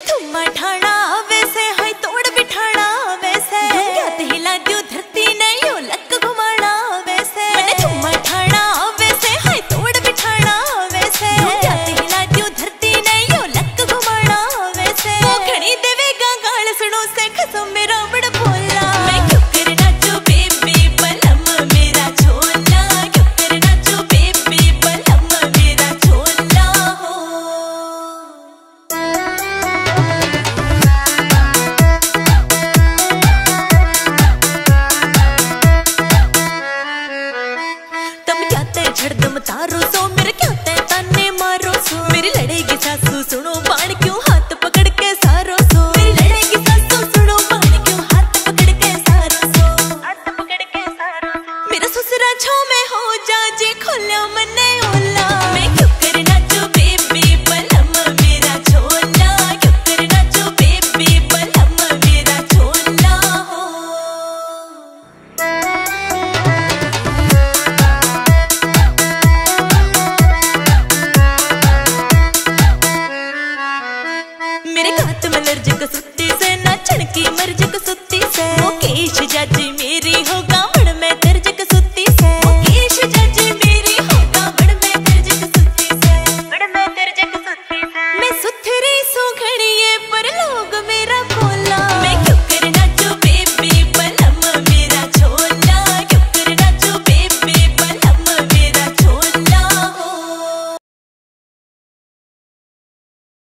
ठुम्मा ठा हरदम तारो सो, मेरे क्यों ताने मारो सो। मेरी लड़ेगी सासू सुनो, बाण क्यों हाथ पकड़ के सारो सो? मेरी लड़ेगी सासू सुनो, बाण क्यों हाथ पकड़ के सारो सो? हाथ पकड़ के सारो मेरा ससुरा छो में हो जा जे खोलो मने हाथ में लड़ सुत्ती से ना की मर सुत्ती से। मुकेश जाजी में